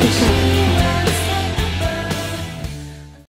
Africa.